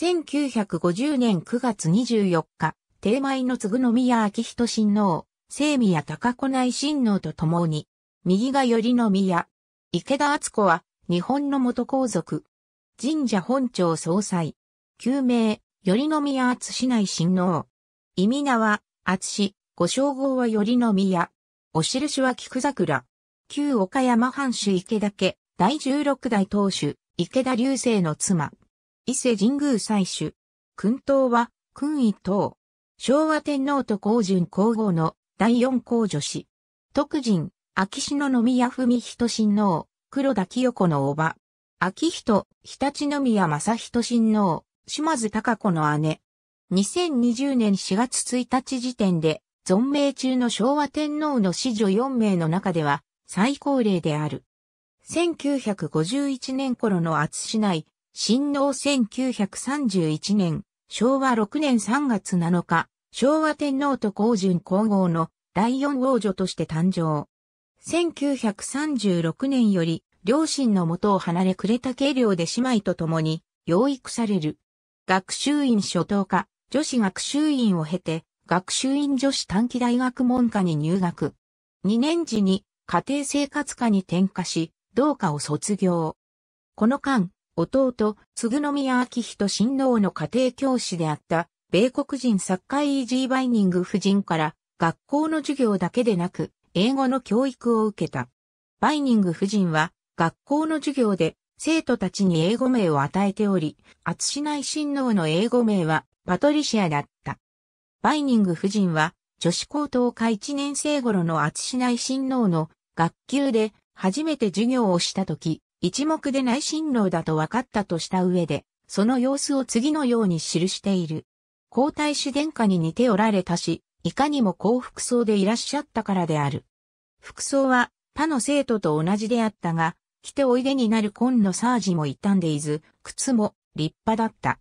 1950年9月24日、定米の継宮明人親王、聖宮高子内親王と共に、右が頼宮、池田敦子は日本の元皇族、神社本庁総裁、旧名、頼宮敦市内親王、意味名は、敦、ご称号は頼宮、お印は菊桜、旧岡山藩主池田家、第16代当主、池田流星の妻、伊勢神宮祭主、君東は、君一等、昭和天皇と皇順皇后の第四皇女子。特人、秋篠宮文人親王、黒田清子の叔母。秋人、日立宮正人親王、島津隆子の姉。2020年4月1日時点で、存命中の昭和天皇の子女4名の中では、最高齢である。1951年頃の厚市内、新王1931年、昭和6年3月7日、昭和天皇と皇順皇后の第四王女として誕生。1936年より両親の元を離れくれた軽量で姉妹と共に養育される。学習院初等科、女子学習院を経て、学習院女子短期大学門科に入学。2年時に家庭生活科に転科し、同科を卒業。この間、弟、継宮明人親王の家庭教師であった、米国人作家イージー・バイニング夫人から、学校の授業だけでなく、英語の教育を受けた。バイニング夫人は、学校の授業で、生徒たちに英語名を与えており、厚市内親王の英語名は、パトリシアだった。バイニング夫人は、女子高等科1年生頃の厚市内親王の学級で初めて授業をしたとき、一目で内親王だと分かったとした上で、その様子を次のように記している。皇太子殿下に似ておられたし、いかにも高服装でいらっしゃったからである。服装は他の生徒と同じであったが、着ておいでになる紺のサージも傷んでいず、靴も立派だった。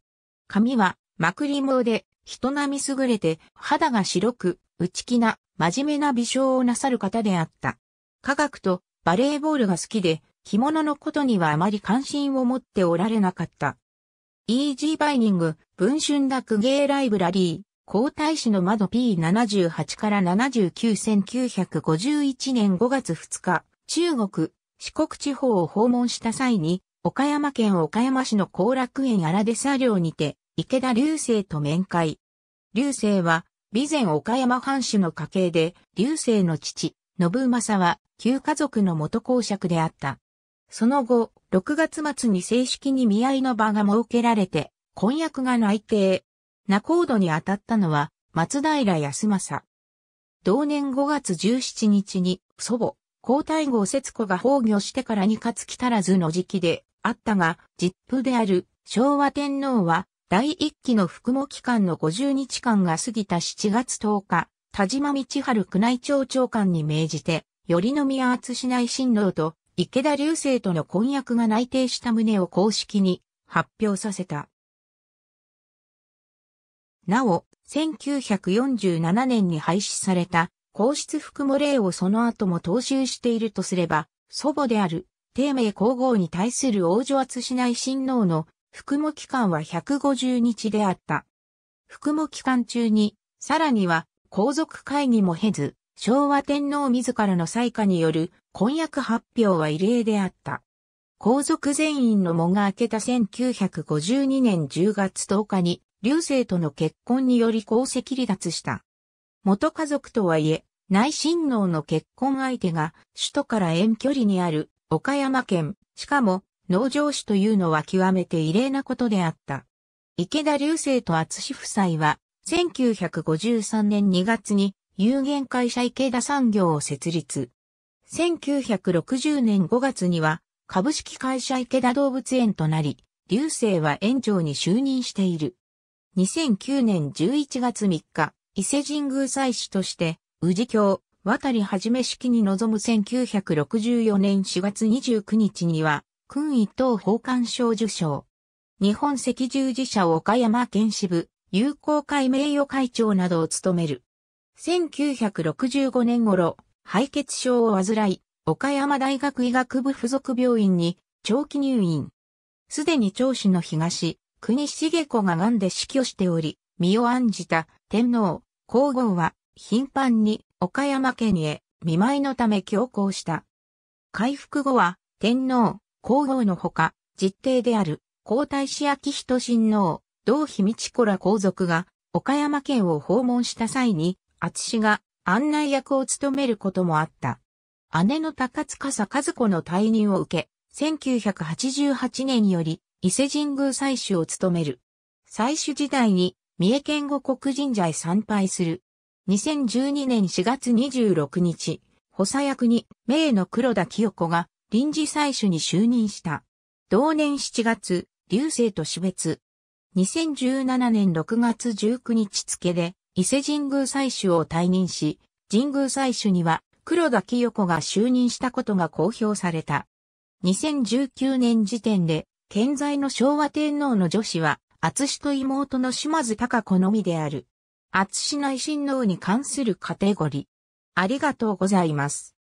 髪はまくり毛で人並み優れて肌が白く内気な真面目な美少をなさる方であった。科学とバレーボールが好きで着物のことにはあまり関心を持っておられなかった。イージーバイニング、文春ダクゲーライブラリー、皇太子の窓 P78 から79,1951年5月2日、中国、四国地方を訪問した際に、岡山県岡山市の後楽園荒出作業にて、池田流星と面会。流星は、備前岡山藩主の家系で、流星の父、信正は、旧家族の元公爵であった。その後、6月末に正式に見合いの場が設けられて、婚約が内定。仲人に当たったのは、松平康政。同年5月17日に、祖母、皇太后節子が崩御してから2月来たらずの時期であったが、実父である昭和天皇は、第一期の服務期間の50日間が過ぎた7月10日、田島道春宮内庁長官に命じて、頼宮厚市内親王と池田流星との婚約が内定した旨を公式に発表させた。なお、1947年に廃止された皇室服務令をその後も踏襲しているとすれば、祖母である帝名皇后に対する王女厚市内親王の服務期間は150日であった。服務期間中に、さらには皇族会議も経ず、昭和天皇自らの裁可による婚約発表は異例であった。皇族全員の喪が明けた1952年10月10日に、流星との結婚により功績離脱した。元家族とはいえ、内親王の結婚相手が首都から遠距離にある岡山県、しかも農場主というのは極めて異例なことであった。池田流星と厚夫妻は、1953年2月に有限会社池田産業を設立。1960年5月には株式会社池田動物園となり、流星は園長に就任している。2009年11月3日、伊勢神宮祭司として、宇治京、渡りはじめ式に臨む1964年4月29日には、勲一等宝冠賞受賞。日本赤十字社岡山県支部、友好会名誉会長などを務める。1965年頃、敗血症を患い、岡山大学医学部附属病院に長期入院。すでに長子の東、国重子が癌で死去しており、身を案じた天皇、皇后は頻繁に岡山県へ見舞いのため強行した。回復後は天皇、皇后のほか、実弟である皇太子明人親王、同妃道子ら皇族が岡山県を訪問した際に、厚が案内役を務めることもあった。姉の高塚和子の退任を受け、1988年より伊勢神宮祭主を務める。祭主時代に三重県五国神社へ参拝する。2012年4月26日、補佐役に名の黒田清子が臨時祭主に就任した。同年7月、流星と死別。2017年6月19日付で伊勢神宮祭主を退任し、神宮祭主には黒田清子が就任したことが公表された。2019年時点で、現在の昭和天皇の女子は、厚と妹の島津隆子のみである。厚内親王に関するカテゴリー。ありがとうございます。